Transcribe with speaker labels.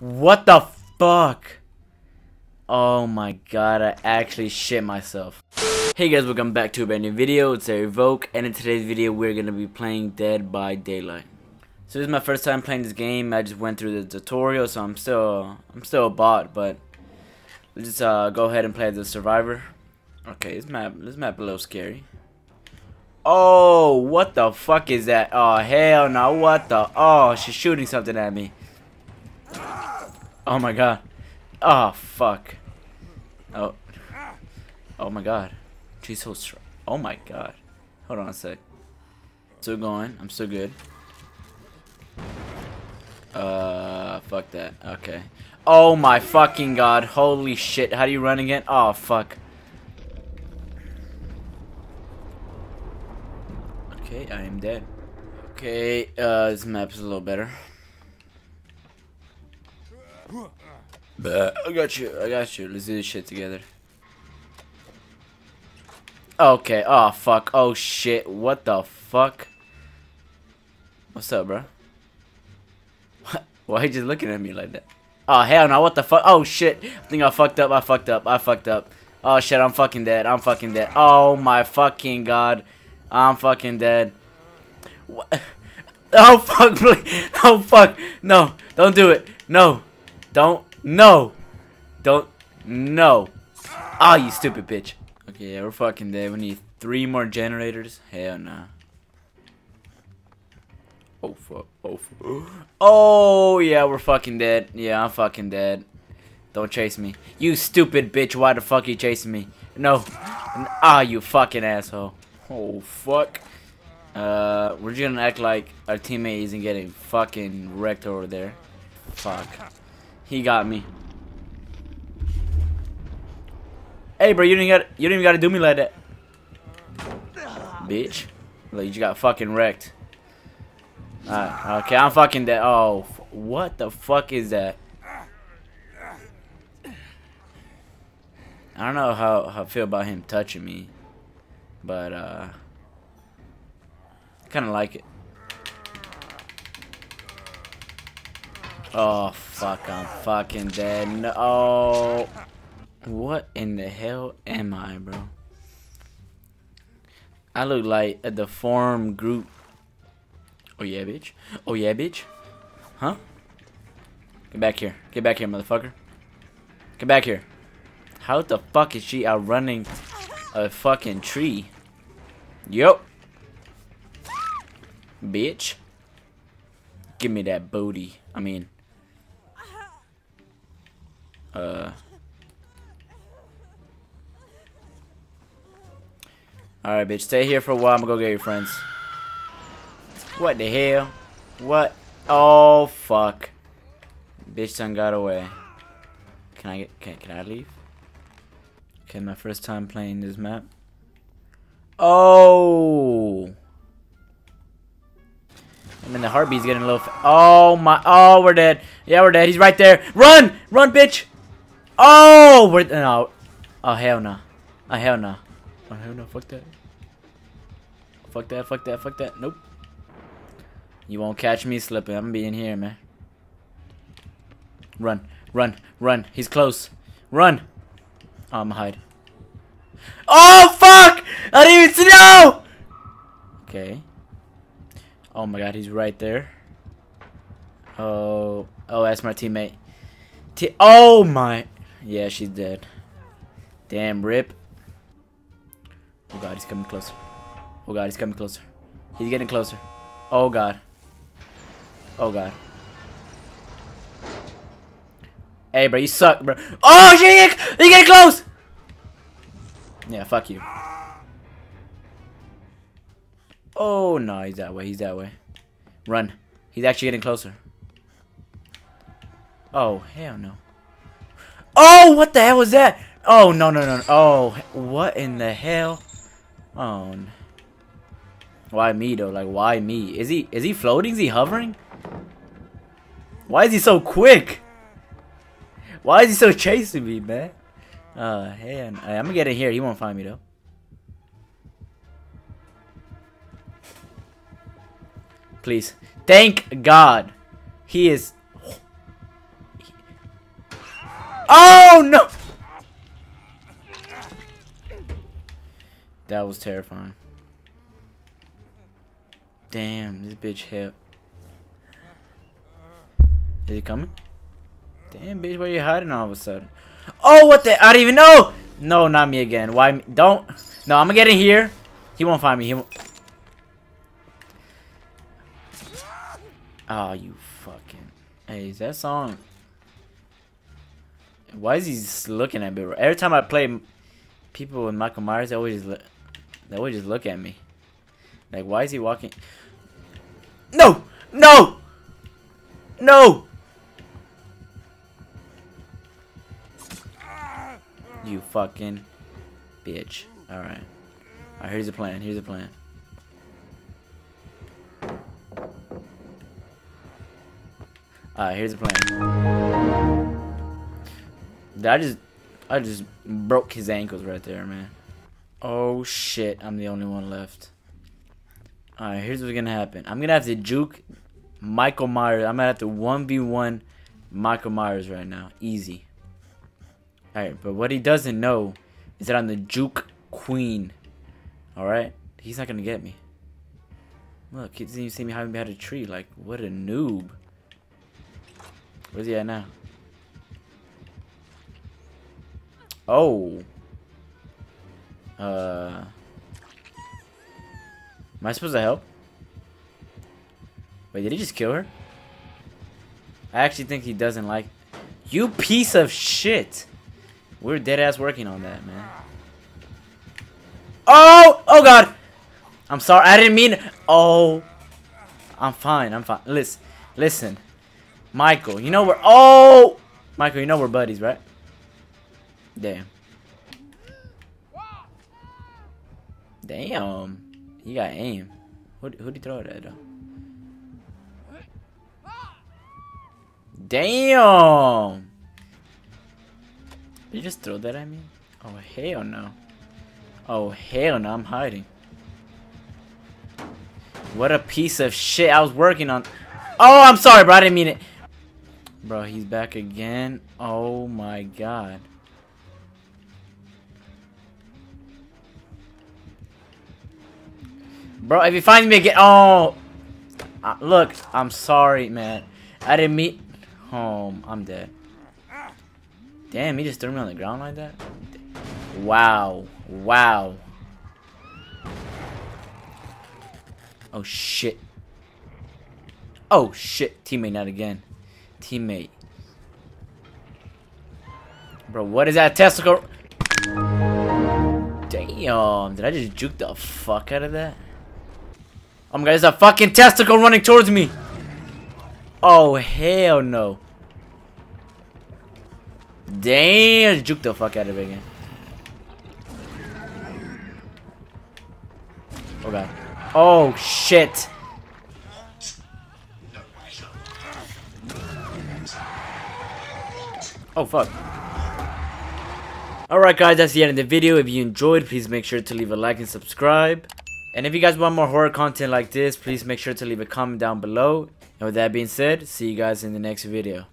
Speaker 1: What the fuck? Oh my god, I actually shit myself. Hey guys, welcome back to a brand new video. It's Evoke, and in today's video, we're gonna be playing Dead by Daylight. So this is my first time playing this game. I just went through the tutorial, so I'm still I'm still a bot, but let's just uh, go ahead and play the survivor. Okay, this map this map a little scary. Oh, what the fuck is that? Oh hell no! What the? Oh, she's shooting something at me. Oh my god. Oh fuck. Oh. Oh my god. She's so strong. Oh my god. Hold on a sec. Still going. I'm still good. Uh, fuck that. Okay. Oh my fucking god. Holy shit. How do you run again? Oh, fuck. Okay, I am dead. Okay, uh, this map's a little better. But I got you. I got you. Let's do this shit together. Okay. Oh, fuck. Oh, shit. What the fuck? What's up, bro? Why are you just looking at me like that? Oh, hell no. What the fuck? Oh, shit. I think I fucked up. I fucked up. I fucked up. Oh, shit. I'm fucking dead. I'm fucking dead. Oh, my fucking god. I'm fucking dead. What? Oh, fuck. Please. Oh, fuck. No. Don't do it. No. Don't. No. Don't. No. Ah, oh, you stupid bitch. Okay, yeah, we're fucking dead. We need three more generators. Hell nah. Oh fuck. Oh fuck. Oh yeah, we're fucking dead. Yeah, I'm fucking dead. Don't chase me. You stupid bitch. Why the fuck are you chasing me? No. Ah, you fucking asshole. Oh fuck. Uh, we're just gonna act like our teammate isn't getting fucking wrecked over there. Fuck. He got me. Hey, bro, you didn't got you didn't even got to do me like that, bitch. Like you just got fucking wrecked. Alright, okay, I'm fucking dead. Oh, what the fuck is that? I don't know how, how I feel about him touching me, but uh, I kind of like it. Oh, fuck, I'm fucking dead. No. Oh. What in the hell am I, bro? I look like a deformed group. Oh yeah, bitch. Oh yeah, bitch. Huh? Get back here. Get back here, motherfucker. Get back here. How the fuck is she outrunning a fucking tree? Yup. Bitch. Give me that booty. I mean... Uh... Alright, bitch. Stay here for a while. I'm gonna go get your friends. What the hell? What? Oh, fuck. Bitch done got away. Can I get... Can, can I leave? Okay, my first time playing this map. Oh! And then the heartbeat's getting a little... Oh, my... Oh, we're dead. Yeah, we're dead. He's right there. Run! Run, bitch! Oh! We're... No. Oh, hell no. Oh, hell no. Oh, hell no. Fuck that. Fuck that, fuck that, fuck that. Nope. You won't catch me slipping. I'm being here, man. Run, run, run. He's close. Run. Oh, I'm hide. Oh, fuck! I didn't even see no! Okay. Oh my god, he's right there. Oh, oh, that's my teammate. T oh my. Yeah, she's dead. Damn, rip. Oh god, he's coming closer. Oh god, he's coming closer. He's getting closer. Oh god. Oh god. Hey, bro, you suck, bro. Oh shit! He getting close. Yeah, fuck you. Oh no, he's that way. He's that way. Run. He's actually getting closer. Oh hell no. Oh, what the hell was that? Oh no no no. no. Oh, what in the hell? Oh. No. Why me though? Like why me? Is he is he floating? Is he hovering? Why is he so quick? Why is he so chasing me, man? Uh, hey, I'm gonna get in here. He won't find me though. Please, thank God, he is. Oh no! That was terrifying. Damn, this bitch hit. Is he coming? Damn, bitch, where you hiding all of a sudden? Oh, what the? I don't even know! No, not me again. Why? Me? Don't. No, I'm gonna get in here. He won't find me. He won't. Oh, you fucking. Hey, is that song? Why is he looking at me? Every time I play people with Michael Myers, they always look. They always just look at me. Like, why is he walking? No! No! No! You fucking bitch. Alright. Alright, here's the plan. Here's the plan. Alright, here's the plan. I just I just broke his ankles right there, man. Oh shit, I'm the only one left. Alright, here's what's gonna happen. I'm gonna have to juke Michael Myers. I'm gonna have to 1v1 Michael Myers right now. Easy. Alright, but what he doesn't know is that I'm the juke queen. Alright? He's not gonna get me. Look, he doesn't even see me hiding behind a tree. Like, what a noob. Where's he at now? Oh. Uh. Am I supposed to help? Wait, did he just kill her? I actually think he doesn't like... You piece of shit! We're dead ass working on that, man. Oh! Oh god! I'm sorry, I didn't mean... Oh. I'm fine, I'm fine. Listen, listen. Michael, you know we're... Oh! Michael, you know we're buddies, right? Damn. Damn. He got aim. Who who'd he throw it at though? Damn. Did you just throw that at me? Oh hell no. Oh hell no, I'm hiding. What a piece of shit. I was working on Oh, I'm sorry, bro. I didn't mean it. Bro, he's back again. Oh my god. Bro, if you find me again, oh, uh, look, I'm sorry, man. I didn't meet. Home, I'm dead. Damn, he just threw me on the ground like that. Wow, wow. Oh shit. Oh shit, teammate, not again. Teammate. Bro, what is that testicle? Damn, did I just juke the fuck out of that? Um, oh my god, there's a fucking testicle running towards me! Oh, hell no. Damn, juke the fuck out of it again. Oh god. Oh shit. Oh fuck. Alright guys, that's the end of the video. If you enjoyed, please make sure to leave a like and subscribe. And if you guys want more horror content like this, please make sure to leave a comment down below. And with that being said, see you guys in the next video.